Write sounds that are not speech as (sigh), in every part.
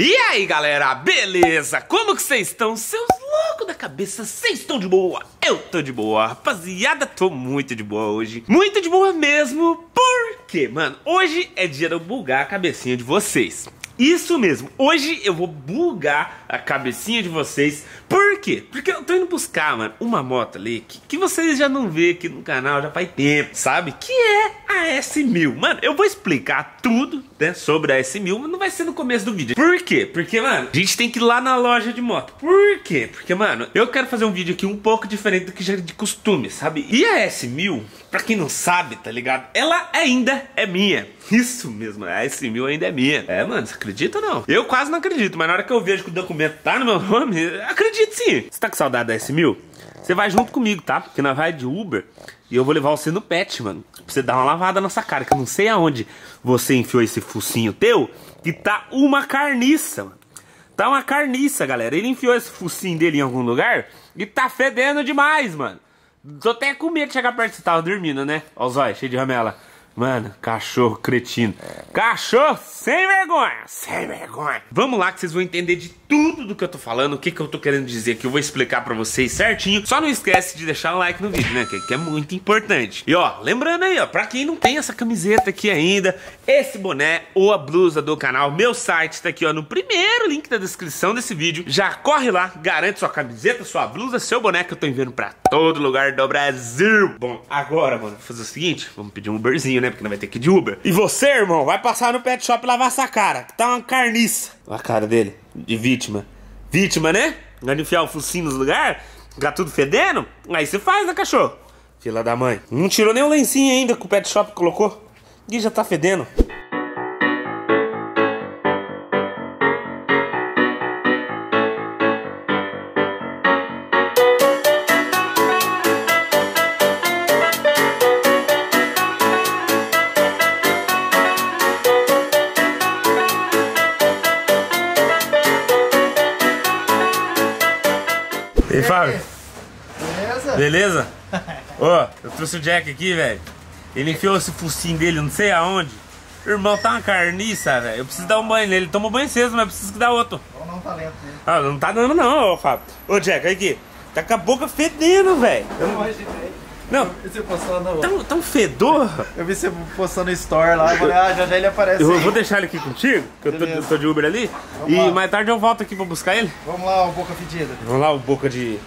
E aí galera, beleza? Como que vocês estão? Seus loucos da cabeça, vocês estão de boa? Eu tô de boa, rapaziada, tô muito de boa hoje Muito de boa mesmo, por quê, mano? Hoje é dia de eu bugar a cabecinha de vocês isso mesmo, hoje eu vou bugar a cabecinha de vocês Por quê? Porque eu tô indo buscar, mano, uma moto ali que, que vocês já não vê aqui no canal já faz tempo, sabe? Que é a S1000 Mano, eu vou explicar tudo, né, sobre a S1000 Mas não vai ser no começo do vídeo Por quê? Porque, mano, a gente tem que ir lá na loja de moto Por quê? Porque, mano, eu quero fazer um vídeo aqui um pouco diferente do que já é de costume, sabe? E a S1000, pra quem não sabe, tá ligado? Ela ainda é minha isso mesmo, a S1000 ainda é minha. É, mano, você acredita ou não? Eu quase não acredito, mas na hora que eu vejo que o documento tá no meu (laughs) nome, acredito sim. Você tá com saudade da S1000? Você vai junto comigo, tá? Porque nós vai de Uber e eu vou levar você no pet, mano. Pra você dar uma lavada nessa cara, que eu não sei aonde você enfiou esse focinho teu, que tá uma carniça, mano. Tá uma carniça, galera. Ele enfiou esse focinho dele em algum lugar e tá fedendo demais, mano. Tô até com medo de chegar perto. Você tava dormindo, né? Ó os olhos, cheio de ramela. Mano, cachorro cretino. Cachorro sem vergonha, sem vergonha. Vamos lá que vocês vão entender de tudo do que eu tô falando, o que, que eu tô querendo dizer, que eu vou explicar pra vocês certinho. Só não esquece de deixar o like no vídeo, né, que, que é muito importante. E ó, lembrando aí, ó, pra quem não tem essa camiseta aqui ainda, esse boné ou a blusa do canal, meu site tá aqui, ó, no primeiro link da descrição desse vídeo. Já corre lá, garante sua camiseta, sua blusa, seu boné que eu tô enviando pra todo lugar do Brasil. Bom, agora, mano, vou fazer o seguinte, vamos pedir um Uberzinho, né, porque não vai ter que ir de Uber. E você, irmão, vai passar no pet shop lavar essa cara, que tá uma carniça. Olha a cara dele de vítima. Vítima, né? Vai enfiar o focinho nos lugares, ficar tudo fedendo, aí você faz, né, cachorro? Fila da mãe. Não tirou nem o lencinho ainda que o pet shop colocou. E já tá fedendo. E aí, Fábio? Beleza? Beleza? (laughs) Ó, eu trouxe o Jack aqui, velho. Ele enfiou esse focinho dele, não sei aonde. Irmão, tá uma carniça, velho. Eu preciso dar um banho nele. Ele tomou banho cedo, mas eu preciso que dar outro. Um talento dele. Ah, não tá dando não, ô Fábio. Ô, Jack, olha aqui. Tá com a boca fedendo, velho. Eu não- você tá, um- tá um fedor. Eu vi você postando store lá. Eu falei, ah, já já ele aparece. Eu aí. vou deixar ele aqui contigo, que eu tô, Beleza. eu tô de Uber ali. Vamos E lá. mais tarde eu volto aqui pra buscar ele. Vamos lá, o boca fedida. Vamos lá, o boca de.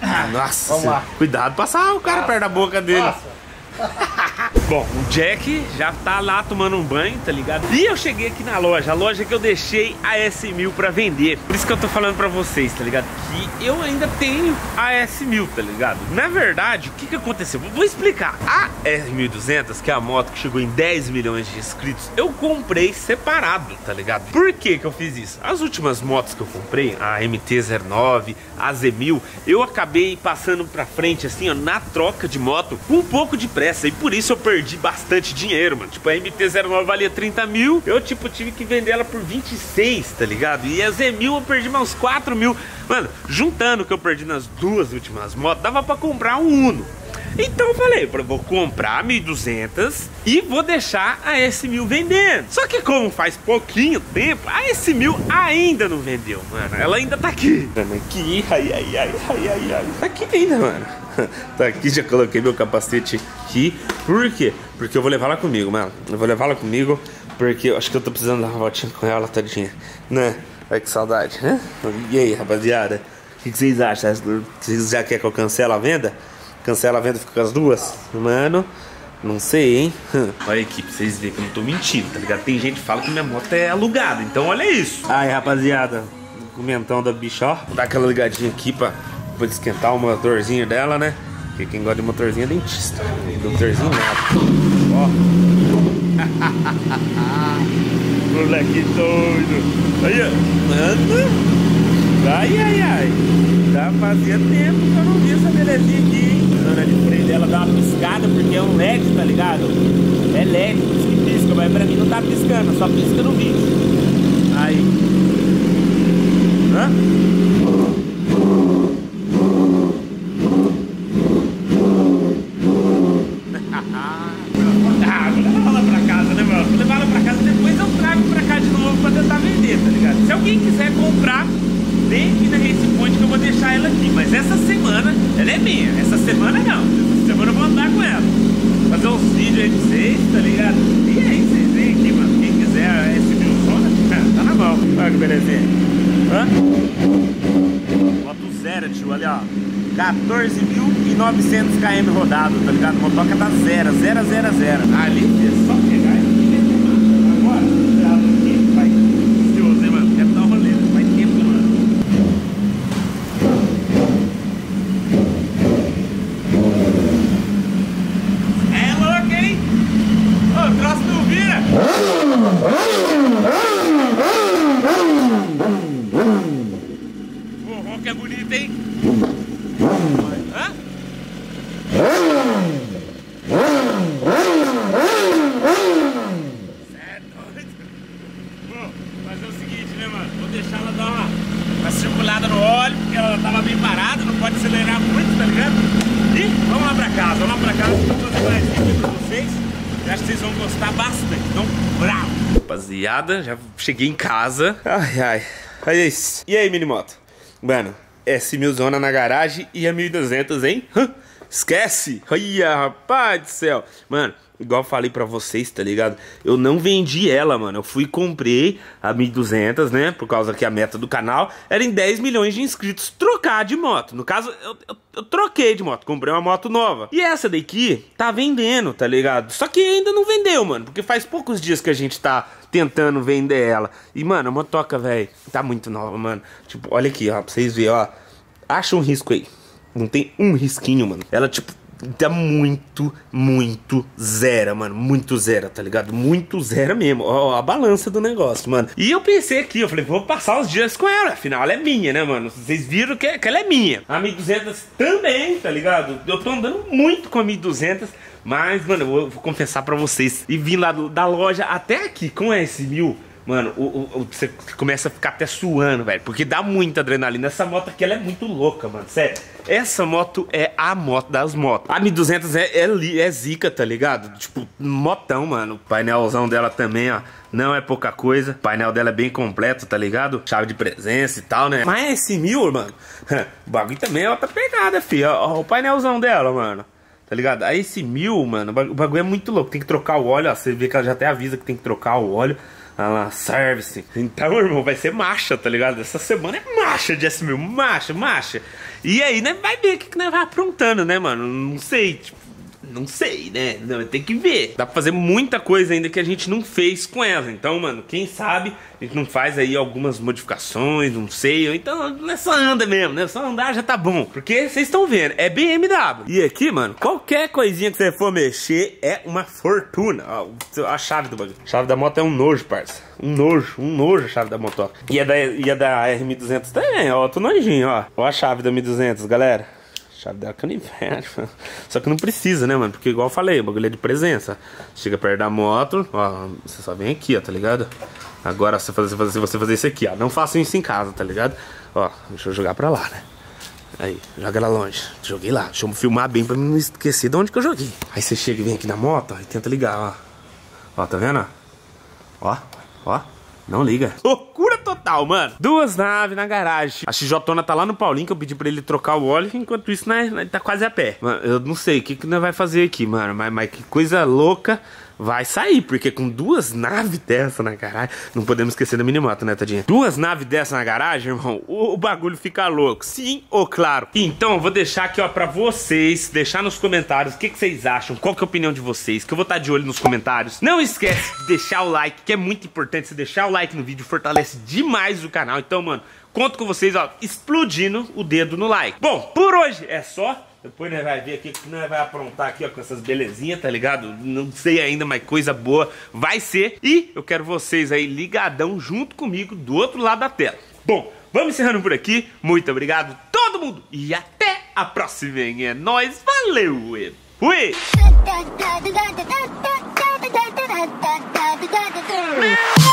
(coughs) Nossa, Vamos lá. cuidado, passar o cara perto da boca dele. Passa. (laughs) Bom, o Jack já tá lá tomando um banho, tá ligado? E eu cheguei aqui na loja, a loja que eu deixei a S1000 pra vender. Por isso que eu tô falando pra vocês, tá ligado? Que eu ainda tenho a S1000, tá ligado? Na verdade, o que que aconteceu? Vou explicar. A S1200, que é a moto que chegou em 10 milhões de inscritos, eu comprei separado, tá ligado? Por que que eu fiz isso? As últimas motos que eu comprei, a MT-09, a Z1000, eu acabei passando pra frente, assim, ó, na troca de moto, com um pouco de pressa. E por isso eu perdi bastante dinheiro, mano. Tipo, a MT-09 valia 30 mil, eu, tipo, tive que vender ela por 26, tá ligado? E a Z1000 eu perdi mais uns 4 mil. Mano, juntando o que eu perdi nas duas últimas motos, dava pra comprar um Uno. Então eu falei, eu vou comprar a 1200 e vou deixar a S1000 vendendo. Só que como faz pouquinho tempo, a S1000 ainda não vendeu, mano. Ela ainda tá aqui. Mano, aqui, ai, ai, ai, ai, ai, ai. Tá aqui ainda, mano. Tá aqui, já coloquei meu capacete aqui. Por quê? Porque eu vou levar ela comigo, mano. Eu vou levar ela comigo porque eu acho que eu tô precisando dar uma voltinha com ela, tadinha. Né? Ai, que saudade, né? E aí, rapaziada? O que que vocês acham? Vocês já querem que eu cancele a venda? Cancela a venda e fica com as duas? Mano, não sei, hein? Olha aqui, pra vocês verem que eu não tô mentindo, tá ligado? Tem gente que fala que minha moto é alugada, então olha isso. Ai, rapaziada, comentão da bicha, ó. Vou dar aquela ligadinha aqui pra, pra esquentar o motorzinho dela, né? Porque quem gosta de motorzinho é dentista. Motorzinho nada. Ó. (laughs) Moleque doido. Aí. Mano. Ai, ai, ai. Já fazia tempo que eu não vi essa belezinha aqui, hein? A zona de dela dá uma piscada porque é um LED, tá ligado? É LED, por isso que pisca, mas pra mim não tá piscando, só pisca no vídeo. Aí. Hã? Ah, vou levar ela pra casa, né, mano? Vou levar ela pra casa, depois eu trago pra cá de novo pra tentar vender, tá ligado? Se alguém quem quiser comprar, Race Point que eu vou deixar ela aqui. Mas essa semana, ela é minha. Essa semana não. Essa semana eu vou andar com ela. Fazer uns vídeos aí de vocês, tá ligado? E aí, vocês vêm aqui, mano. Quem quiser esse Milzona, (laughs) tá na mão. Olha que belezinha. Hã? Moto zero, tio, olha ó. 14.900 km rodado, tá ligado? Motoca tá zero, zero, zero, zero. Ali é só pegar e meter mano. Agora, cuidado aqui, vai ansioso, hein, mano? Quero dar um rolê, vai tempo, mano. É louco, hein? Ô, o troço não vira. O que é bonito, hein? Hã? Cê é doido. Bom, fazer o seguinte, né, mano? Vou deixar ela dar uma, uma circulada no óleo, porque ela tava bem parada, não pode acelerar muito, tá ligado? E vamos lá pra casa, vamos lá pra casa, vou fazer mais vídeo pra vocês. Eu acho que vocês vão gostar bastante, então, bravo! Rapaziada, já cheguei em casa. Ai, ai. Olha isso. E aí, Minimoto? Mano, S1000 na garagem e a 1200, hein? Esquece! Olha, rapaz do céu! Mano, igual eu falei pra vocês, tá ligado? Eu não vendi ela, mano. Eu fui e comprei a 1200, né? Por causa que a meta do canal era em 10 milhões de inscritos trocar de moto. No caso, eu, eu, eu troquei de moto, comprei uma moto nova. E essa daqui tá vendendo, tá ligado? Só que ainda não vendeu, mano. Porque faz poucos dias que a gente tá tentando vender ela. E, mano, a motoca, velho, tá muito nova, mano. Tipo, olha aqui, ó, pra vocês verem, ó. Acha um risco aí. Não tem um risquinho, mano. Ela, tipo, tá muito, muito zero, mano. Muito zero, tá ligado? Muito zero mesmo. Ó, a balança do negócio, mano. E eu pensei aqui, eu falei, vou passar os dias com ela. Afinal, ela é minha, né, mano? Vocês viram que, que ela é minha. A 1200 também, tá ligado? Eu tô andando muito com a 1200. Mas, mano, eu vou, confessar pra vocês. E vim lá do- da loja até aqui com esse mil. Mano, o, o- você começa a ficar até suando, velho. Porque dá muita adrenalina. Essa moto aqui, ela é muito louca, mano. Sério. Essa moto é a moto das motos. A 1200 é, é, é zica, tá ligado? Tipo, motão, mano. O painelzão dela também, ó. Não é pouca coisa. O painel dela é bem completo, tá ligado? Chave de presença e tal, né? Mas esse mil, mano. (laughs) o bagulho também é outra pegada, filho. Ó, ó o painelzão dela, mano. Tá ligado? Aí esse mil, mano, o bagulho é muito louco. Tem que trocar o óleo, ó. Você vê que ela já até avisa que tem que trocar o óleo. Olha lá, service. Então, irmão, vai ser marcha, tá ligado? Essa semana é marcha de S1000, marcha, marcha. E aí, né, vai ver o que, que nós vai aprontando, né, mano? Não sei, tipo, não sei, né? Não, tem que ver. Dá pra fazer muita coisa ainda que a gente não fez com ela. Então, mano, quem sabe a gente não faz aí algumas modificações, não sei. Então, não é só anda mesmo, né? Só andar já tá bom. Porque vocês estão vendo, é BMW. E aqui, mano, qualquer coisinha que você for mexer é uma fortuna. Ó, a chave do bagulho. A chave da moto é um nojo, parça. Um nojo, um nojo a chave da moto. E a da, e a da R1200 também, ó, tô nojinho, ó. Ó a chave da 1200, galera. Chave dela canivete. Só que não precisa, né, mano? Porque igual eu falei, o bagulho é de presença. Chega perto da moto, ó, você só vem aqui, ó, tá ligado? Agora você fazer, você fazer isso aqui, ó. Não façam isso em casa, tá ligado? Ó, deixa eu jogar pra lá, né? Aí, joga lá longe. Joguei lá. Deixa eu filmar bem pra não esquecer de onde que eu joguei. Aí você chega e vem aqui na moto, ó, e tenta ligar, ó. Ó, tá vendo? Ó, ó. Não liga. Loucura total, mano. Duas naves na garagem. A XJ tá lá no Paulinho, que eu pedi pra ele trocar o óleo. Enquanto isso, nós, nós tá quase a pé. Mano, eu não sei o que, que nós vai fazer aqui, mano. Mas, mas que coisa louca vai sair. Porque com duas naves dessa na garagem. Não podemos esquecer da minimoto, né, tadinha? Duas naves dessa na garagem, irmão. O, o bagulho fica louco. Sim ou claro. Então, eu vou deixar aqui, ó, pra vocês. Deixar nos comentários o que, que vocês acham. Qual que é a opinião de vocês. Que eu vou estar de olho nos comentários. Não esquece de deixar o like, que é muito importante. Você deixar o like no vídeo fortalece demais o canal. Então, mano, conto com vocês, ó, explodindo o dedo no like. Bom, por hoje é só. Depois nós vai ver aqui que nós vai aprontar aqui, ó, com essas belezinhas, tá ligado? Não sei ainda, mas coisa boa vai ser. E eu quero vocês aí ligadão junto comigo do outro lado da tela. Bom, vamos encerrando por aqui. Muito obrigado todo mundo e até a próxima, hein? É nóis, valeu! e Fui! da (laughs)